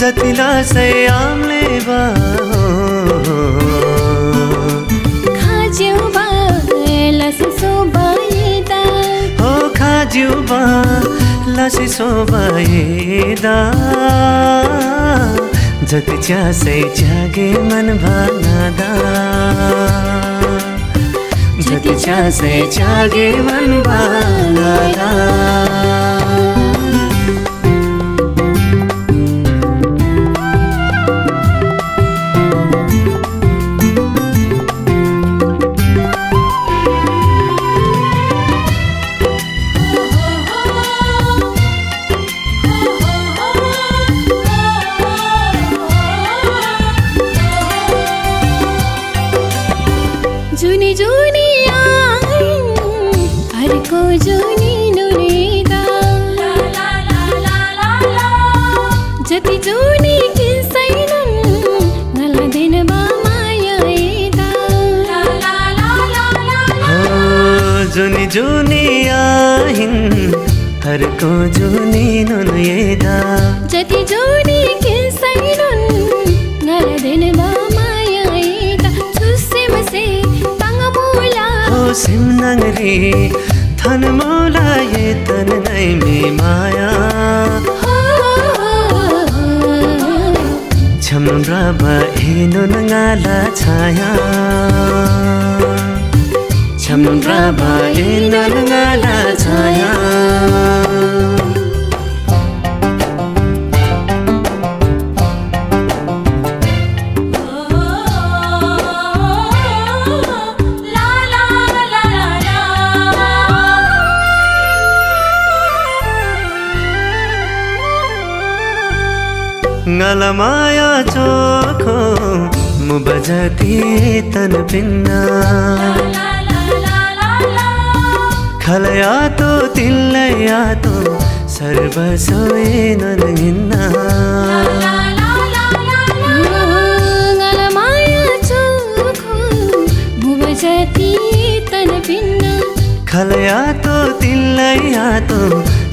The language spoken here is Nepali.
जतिला से आमले बा खाजिउ बा हो खाजिउ बा लसी सोबाएदा जति चासे जागे मन भानादा जति चासे जागे मन भानादा जुनी जुनी अर्को जुनी नुनेगा जति जुनी किस्दैनन् नलाँदैन बामायाएगा जुनी जुनी आहिन् अर्को जुनी नुनेगा जति जुनी किस्दैनन् नलाँदैन मुला हो सिमनङरी थन मोला ये तन नै मे माया। छम्राबा हेनो नङाला छाया। छम्राबा हेनो नङाला छाया। Ngalaमाया चोखो मु बजती तन पिन्ना खलया तो तिल्लया तो सर्वसोए भिन्न खलया तो तिल्लया तो